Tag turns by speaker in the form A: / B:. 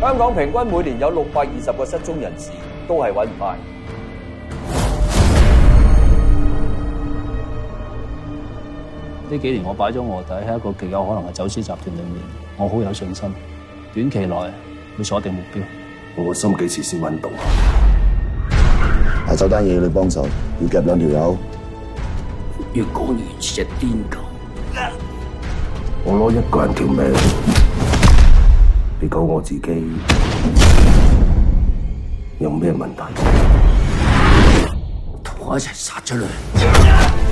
A: 香港平均每年有六百二十个失踪人士，都系揾唔翻。
B: 呢几年我摆咗卧底喺一个极有可能系走私集团里面，我好有信心，短期内会锁定目标。
C: 我心几时先运到？
D: 啊？阿周单嘢你帮手，要夹两条友。
C: 越讲越似只癫狗，我攞一个人条命。你讲我自己有咩问题？同我一齐杀出嚟！